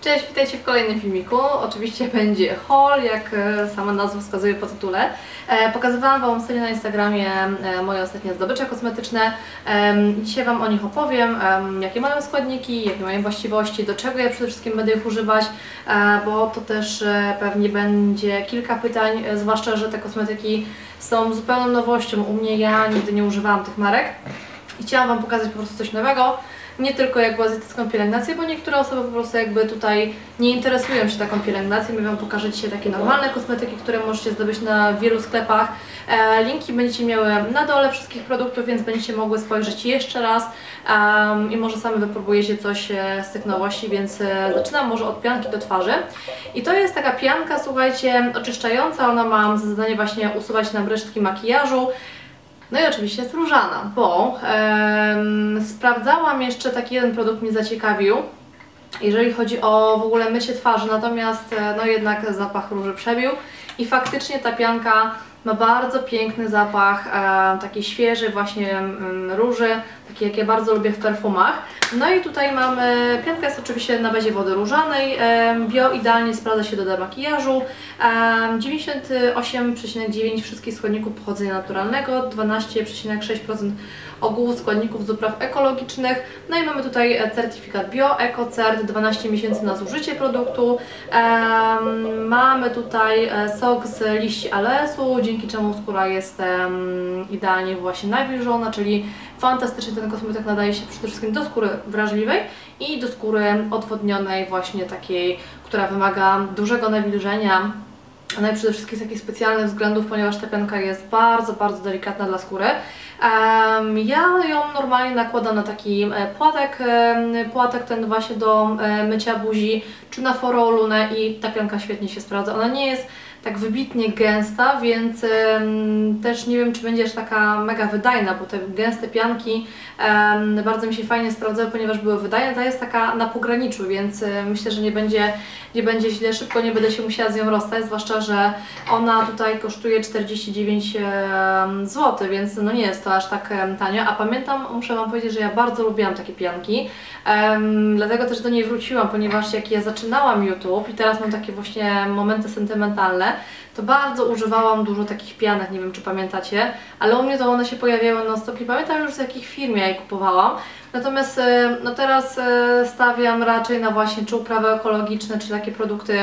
Cześć, witajcie w kolejnym filmiku. Oczywiście będzie haul, jak e, sama nazwa wskazuje po tytule. E, pokazywałam Wam ostatnio na Instagramie e, moje ostatnie zdobycze kosmetyczne. Dzisiaj Wam o nich opowiem, jakie mają składniki, jakie mają właściwości, do czego ja przede wszystkim będę ich używać, bo to też pewnie będzie kilka pytań, zwłaszcza, że te kosmetyki są zupełną nowością. U mnie ja nigdy nie używałam tych marek i chciałam Wam pokazać po prostu coś nowego nie tylko jakby azjatycką pielęgnację, bo niektóre osoby po prostu jakby tutaj nie interesują się taką pielęgnacją. My Wam pokażę dzisiaj takie normalne kosmetyki, które możecie zdobyć na wielu sklepach. E, linki będziecie miały na dole wszystkich produktów, więc będziecie mogły spojrzeć jeszcze raz i może same wypróbujecie coś e, z tych nowości, więc e, zaczynam może od pianki do twarzy. I to jest taka pianka, słuchajcie, oczyszczająca. Ona ma za zadanie właśnie usuwać nam resztki makijażu. No i oczywiście jest różana, bo sprawdzałam jeszcze taki jeden produkt mnie zaciekawił, jeżeli chodzi o w ogóle mycie twarzy, natomiast e, no jednak zapach róży przebił i faktycznie ta pianka ma bardzo piękny zapach, e, taki świeży właśnie mm, róży, taki jak ja bardzo lubię w perfumach. No i tutaj mamy, pianka jest oczywiście na bazie wody różanej, bio idealnie sprawdza się do demakijażu, e, 98,9% wszystkich składników pochodzenia naturalnego, 12,6% ogółu składników z upraw ekologicznych. No i mamy tutaj e, certyfikat Bio, EcoCert, 12 miesięcy na zużycie produktu. mamy tutaj e, sok z liści alesu, dzięki czemu skóra jest idealnie właśnie nawilżona, czyli fantastycznie ten kosmetyk nadaje się przede wszystkim do skóry wrażliwej i do skóry odwodnionej, właśnie takiej, która wymaga dużego nawilżenia, no i przede wszystkim z takich specjalnych względów, ponieważ ta pianka jest bardzo, bardzo delikatna dla skóry. Ja ją normalnie nakładam na taki e, płatek, płatek ten właśnie do e, mycia buzi, czy na forolunę i ta pianka świetnie się sprawdza. Ona nie jest tak wybitnie gęsta, więc też nie wiem, czy będziesz taka mega wydajna, bo te gęste pianki bardzo mi się fajnie sprawdzały, ponieważ były wydajne. Ta jest taka na pograniczu, więc um, myślę, że nie będzie, nie będzie źle, szybko nie będę się musiała z nią rozstać, zwłaszcza, że ona tutaj kosztuje 49 zł, więc no nie jest to aż tak tanio, a pamiętam, muszę Wam powiedzieć, że ja bardzo lubiłam takie pianki, dlatego też do niej wróciłam, ponieważ jak ja zaczynałam YouTube i teraz mam takie właśnie momenty sentymentalne, to bardzo używałam dużo takich pianek, nie wiem czy pamiętacie, ale u mnie to one się pojawiały non stop, nie pamiętam już z jakich firm ja je kupowałam, natomiast e, no teraz e, stawiam raczej na właśnie czy uprawy ekologiczne, czy takie produkty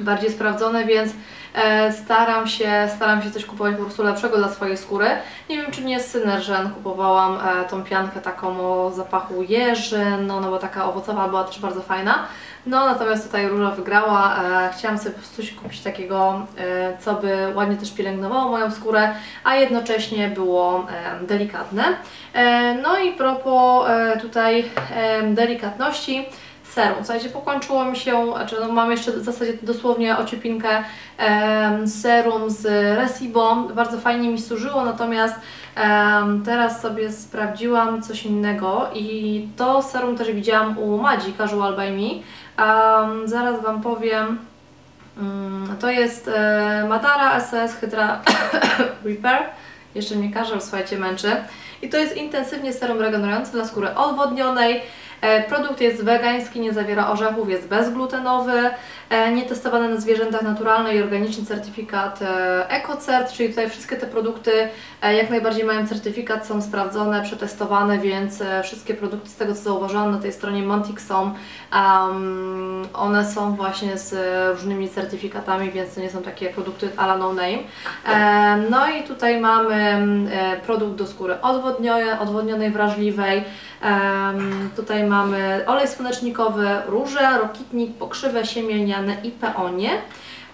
bardziej sprawdzone, więc e, staram się, staram się coś kupować po prostu lepszego dla swojej skóry. Nie wiem, czy nie z Synergen kupowałam tą piankę taką o zapachu jeży, no, no bo taka owocowa była też bardzo fajna. No natomiast tutaj róża wygrała. E, chciałam sobie po prostu kupić takiego, e, co by ładnie też pielęgnowało moją skórę, a jednocześnie było delikatne. E, no i propos tutaj delikatności, serum. Słuchajcie, pokończyło mi się, znaczy no mam jeszcze w zasadzie dosłownie ociepinkę serum z Resibo. Bardzo fajnie mi służyło, natomiast teraz sobie sprawdziłam coś innego i to serum też widziałam u Madzi Casual by Me. Zaraz Wam powiem, mm, to jest e, Madara SS Hydra Repair. Jeszcze mnie każe, słuchajcie, męczy. I to jest intensywnie serum regenerujący dla skóry odwodnionej. E, produkt jest wegański, nie zawiera orzechów, jest bezglutenowy, e, nietestowany na zwierzętach naturalny i organiczny certyfikat e, EcoCert, czyli tutaj wszystkie te produkty jak najbardziej mają certyfikat, są sprawdzone, przetestowane, więc wszystkie produkty z tego co zauważyłam na tej stronie Montic są, um, one są właśnie z różnymi certyfikatami, więc to nie są takie produkty ala no name. No i tutaj mamy produkt do skóry odwodnionej, odwodnionej wrażliwej, tutaj mamy olej słonecznikowy, róże, rokitnik, pokrzywę siemielniane i peonie.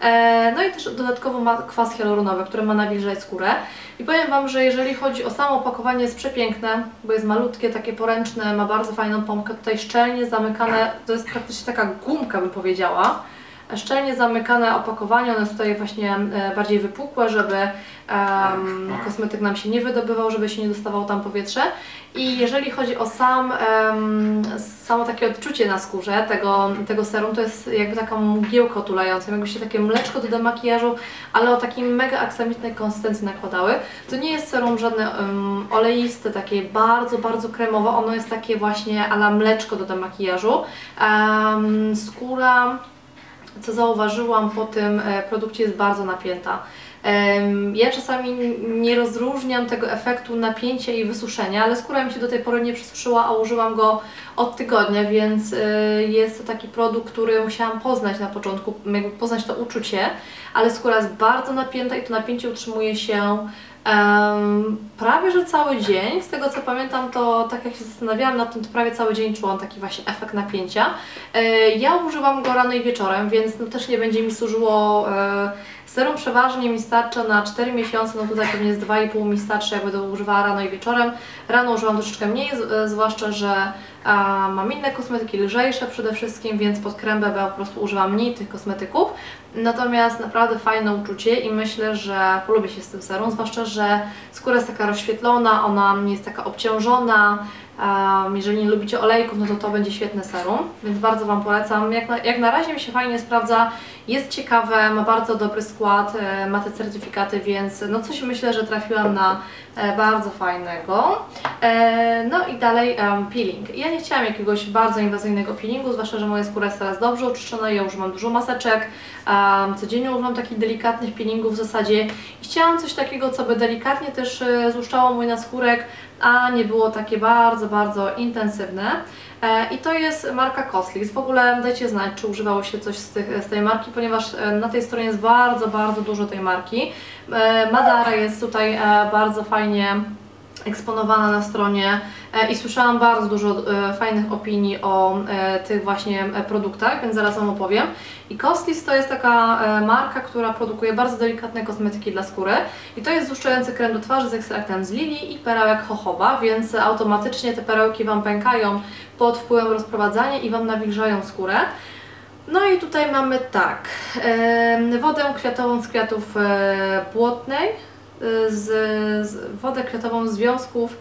E, no i też dodatkowo ma kwas hialuronowy, który ma nawilżać skórę. I powiem Wam, że jeżeli chodzi o samo opakowanie jest przepiękne, bo jest malutkie, takie poręczne, ma bardzo fajną pompkę, tutaj szczelnie zamykane, to jest praktycznie taka gumka bym powiedziała. Szczelnie zamykane opakowanie, one tutaj właśnie e, bardziej wypukłe, żeby um, kosmetyk nam się nie wydobywał, żeby się nie dostawało tam powietrze. I jeżeli chodzi o sam, um, samo takie odczucie na skórze tego, tego serum, to jest jakby taka mgiełka otulająca, jakby się takie mleczko do makijażu, ale o takiej mega aksamitnej konsystencji nakładały. To nie jest serum żadne um, oleiste, takie bardzo, bardzo kremowe, ono jest takie właśnie ala mleczko do makijażu. Skóra co zauważyłam po tym e, produkcie jest bardzo napięta. Ja czasami nie rozróżniam tego efektu napięcia i wysuszenia, ale skóra mi się do tej pory nie przysuszyła, a użyłam go od tygodnia, więc e, jest to taki produkt, który musiałam poznać na początku, poznać to uczucie, ale skóra jest bardzo napięta i to napięcie utrzymuje się Um, prawie że cały dzień, z tego co pamiętam, to tak jak się zastanawiałam nad tym, to prawie cały dzień czułam taki właśnie efekt napięcia. E, ja używam go rano i wieczorem, więc no, też nie będzie mi służyło. E, serum przeważnie mi starcza na 4 miesiące, no tutaj pewnie z 2,5 mi starczy, jak będę używała rano i wieczorem. Rano używam troszeczkę mniej, e, zwłaszcza, że a, mam inne kosmetyki lżejsze przede wszystkim, więc pod krem BB po prostu używam mniej tych kosmetyków. Natomiast naprawdę fajne uczucie i myślę, że polubię się z tym serum, zwłaszcza, że skóra jest taka rozświetlona, ona nie jest taka obciążona, Um, jeżeli nie lubicie olejków, no to to będzie świetne serum, więc bardzo Wam polecam. Jak na, jak na razie mi się fajnie sprawdza, jest ciekawe, ma bardzo dobry skład, e, ma te certyfikaty, więc no coś myślę, że trafiłam na e, bardzo fajnego. E, no i dalej um, peeling. Ja nie chciałam jakiegoś bardzo inwazyjnego peelingu, zwłaszcza, że moja skóra jest teraz dobrze oczyszczona, ja używam dużo maseczek, um, codziennie używam takich delikatnych peelingów w zasadzie i chciałam coś takiego, co by delikatnie też e, złuszczało mój naskórek, a nie było takie bardzo, bardzo intensywne. E, I to jest marka Costlix. W ogóle dajcie znać, czy używało się coś z, tych, z tej marki, ponieważ e, na tej stronie jest bardzo, bardzo dużo tej marki. E, Madara jest tutaj bardzo fajnie eksponowana na stronie e, i słyszałam bardzo dużo e, fajnych opinii o e, tych właśnie produktach, więc zaraz Wam opowiem. I Costis to jest taka marka, która produkuje bardzo delikatne kosmetyki dla skóry i to jest złuszczający krem do twarzy z ekstraktem z lilii i perełek jojoba, więc automatycznie te perełki Wam pękają pod wpływem rozprowadzania i Wam nawilżają skórę. No i tutaj mamy tak, wodę kwiatową z kwiatów błotnej, z, z wodę kwiatową związków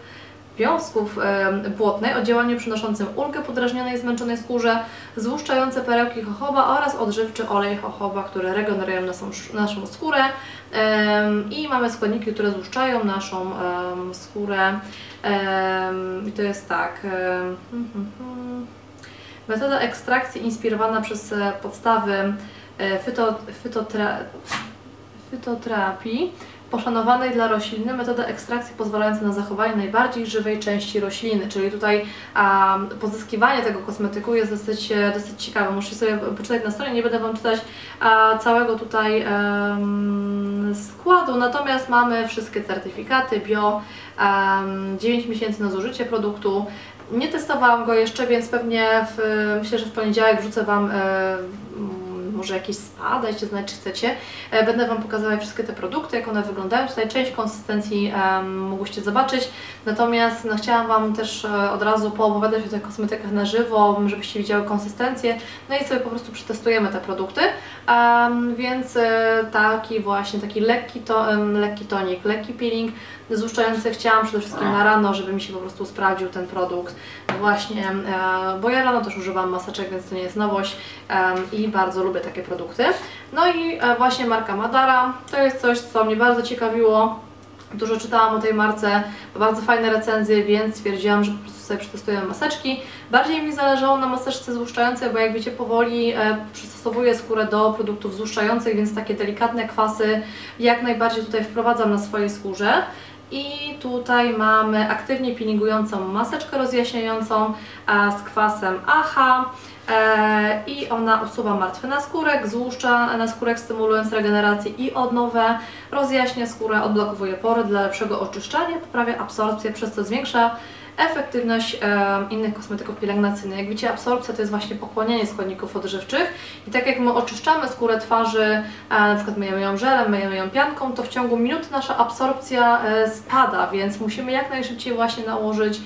wiązków e, błotnej o działaniu przynoszącym ulgę podrażnionej, zmęczonej skórze, złuszczające perełki jojoba oraz odżywczy olej jojoba, które regenerują naszą, naszą skórę. E, i mamy składniki, które złuszczają naszą e, skórę. I to jest tak hmm, hmm, hmm. metoda ekstrakcji inspirowana przez podstawy fyto, fytotra, fytoterapii poszanowanej dla rośliny metoda ekstrakcji pozwalająca na zachowanie najbardziej żywej części rośliny, czyli tutaj um, pozyskiwanie tego kosmetyku jest dosyć, dosyć ciekawe. Muszę sobie poczytać na stronie, nie będę Wam czytać całego tutaj um, składu, natomiast mamy wszystkie certyfikaty bio, um, 9 miesięcy na zużycie produktu, nie testowałam go jeszcze, więc pewnie w, myślę, że w poniedziałek wrzucę Wam może jakieś spa, dajcie znać, czy chcecie. E, będę Wam pokazywać wszystkie te produkty, jak one wyglądają. Tutaj część konsystencji um, mogłyście zobaczyć, natomiast no, chciałam Wam też e, od razu poopowiadać o tych kosmetykach na żywo, żebyście widziały konsystencję, no i sobie po prostu przetestujemy te produkty. Um, więc e, taki właśnie, taki lekki, to, um, lekki tonik, lekki peeling, złuszczający chciałam przede wszystkim na rano, żeby mi się po prostu sprawdził ten produkt. Właśnie, e, bo ja rano też używam maseczek, więc to nie jest nowość i bardzo lubię takie produkty. No i e, właśnie marka Madara, to jest coś, co mnie bardzo ciekawiło. Dużo czytałam o tej marce, bardzo fajne recenzje, więc stwierdziłam, że po prostu sobie przetestujemy maseczki. Bardziej mi zależało na maseczce złuszczającej, bo jak wiecie powoli e, przystosowuję skórę do produktów złuszczających, więc takie delikatne kwasy jak najbardziej tutaj wprowadzam na swojej skórze. I tutaj mamy aktywnie peelingującą maseczkę rozjaśniającą z kwasem AHA. E, i ona usuwa martwy naskórek, złuszcza naskórek stymulując regenerację i odnowę, rozjaśnia skórę, odblokowuje pory dla lepszego oczyszczania, poprawia absorpcję, przez co zwiększa efektywność innych kosmetyków pielęgnacyjnych. Jak widzicie, absorpcja to jest właśnie pochłanianie składników odżywczych i tak jak my oczyszczamy skórę twarzy, e, na przykład myjemy ją żelem, myjemy ją pianką, to w ciągu minuty nasza absorpcja e, spada, więc musimy jak najszybciej właśnie nałożyć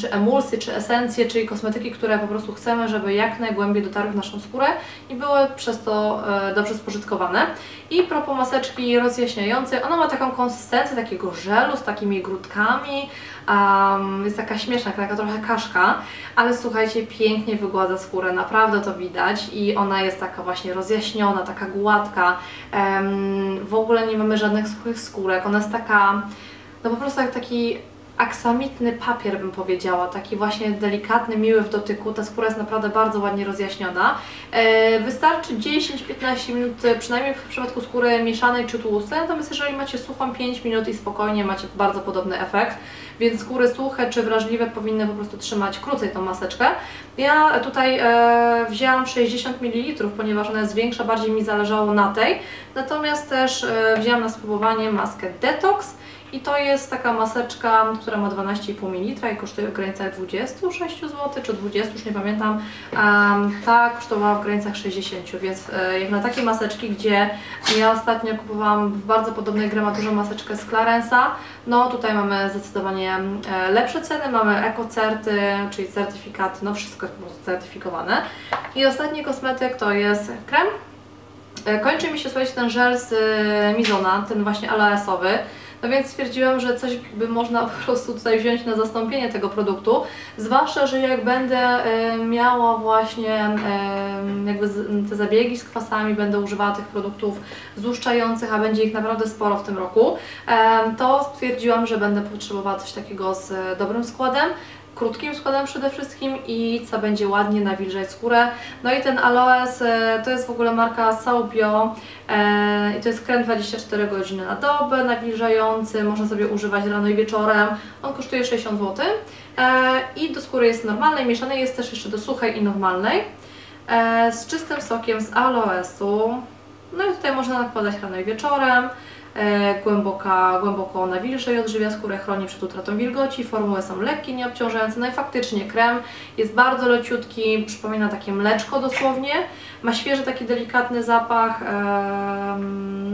czy emulsy, czy esencje, czyli kosmetyki, które po prostu chcemy, żeby jak najgłębiej dotarły w naszą skórę i były przez to e, dobrze spożytkowane. I propos maseczki rozjaśniającej, ona ma taką konsystencję takiego żelu z takimi grudkami, um, jest taka śmieszna, taka trochę kaszka, ale słuchajcie, pięknie wygładza skórę, naprawdę to widać i ona jest taka właśnie rozjaśniona, taka gładka, um, w ogóle nie mamy żadnych suchych skórek, ona jest taka, no po prostu jak taki aksamitny papier bym powiedziała, taki właśnie delikatny, miły w dotyku, ta skóra jest naprawdę bardzo ładnie rozjaśniona. E, wystarczy 10-15 minut, e, przynajmniej w przypadku skóry mieszanej czy tłustej, natomiast jeżeli macie suchą 5 minut i spokojnie macie bardzo podobny efekt, więc skóry suche czy wrażliwe powinny po prostu trzymać krócej tą maseczkę. Ja tutaj e, wzięłam 60 ml, ponieważ ona jest większa, bardziej mi zależało na tej, natomiast też wzięłam na spróbowanie maskę Detox, i to jest taka maseczka, która ma 12,5 ml i kosztuje w granicach 26 zł czy 20, już nie pamiętam. Ta kosztowała w granicach 60, więc e, jak na takie maseczki, gdzie ja ostatnio kupowałam w bardzo podobnej gramaturze maseczkę z Clarensa, no tutaj mamy zdecydowanie e, lepsze ceny, mamy ekocerty, czyli certyfikaty, no wszystko jest po prostu certyfikowane. I ostatni kosmetyk to jest krem. E, kończy mi się, słuchajcie, ten żel z Mizona, ten właśnie aloesowy. No więc stwierdziłam, że coś by można po prostu tutaj wziąć na zastąpienie tego produktu. Zwłaszcza, że jak będę e, miała właśnie e, jakby te zabiegi z kwasami, będę używała tych produktów złuszczających, a będzie ich naprawdę sporo w tym roku, e, to stwierdziłam, że będę potrzebowała coś takiego z dobrym składem krótkim składem przede wszystkim i co będzie ładnie nawilżać skórę. No i ten aloes e, to jest w ogóle marka Saubio e, i to jest krem 24 godziny na dobę, nawilżający, można sobie używać rano i wieczorem. On kosztuje 60 zł e, i do skóry jest normalnej, mieszanej jest też jeszcze do suchej i normalnej. Z czystym sokiem z aloesu. No i tutaj można nakładać rano i wieczorem. E, głęboka, głęboko nawilża i odżywia skórę, chroni przed utratą wilgoci, formuły są lekkie, nieobciążające, no i faktycznie krem jest bardzo leciutki, przypomina takie mleczko dosłownie, ma świeży taki delikatny zapach,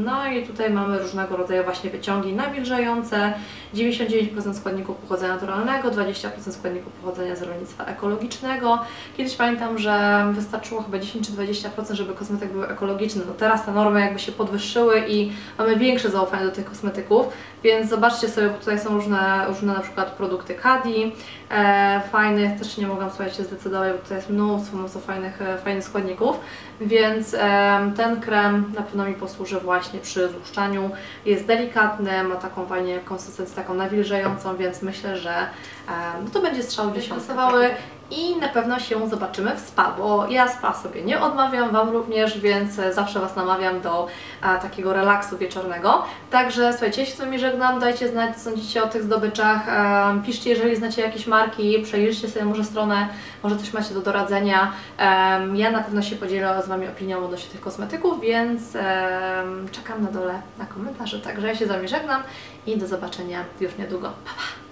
no i tutaj mamy różnego rodzaju właśnie wyciągi nawilżające, 99% składników pochodzenia naturalnego, 20% składników pochodzenia z rolnictwa ekologicznego. Kiedyś pamiętam, że wystarczyło chyba 10 czy 20%, żeby kosmetyk był ekologiczny. No teraz te normy jakby się podwyższyły i mamy większe zaufanie do tych kosmetyków, więc zobaczcie sobie, bo tutaj są różne, różne na przykład produkty Kadi, e, fajnych, też nie mogłam słuchajcie zdecydować, bo tutaj jest mnóstwo, mnóstwo fajnych, e, fajnych składników, więc e, ten krem na pewno mi posłuży właśnie przy złuszczaniu. Jest delikatny, ma taką fajnie konsystencję taką nawilżającą, więc myślę, że e, no to będzie strzał dziesiątkę i na pewno się zobaczymy w spa, bo ja spa sobie nie odmawiam, Wam również, więc zawsze Was namawiam do a, takiego relaksu wieczornego. Także słuchajcie, ja się z Wami żegnam, dajcie znać, co sądzicie o tych zdobyczach, piszcie, jeżeli znacie jakieś marki, przejrzyjcie sobie może stronę, może coś macie do doradzenia. Ja na pewno się podzielę z Wami opinią odnośnie tych kosmetyków, więc czekam na dole na komentarze. Także ja się z Wami żegnam i do zobaczenia już niedługo. Pa, pa!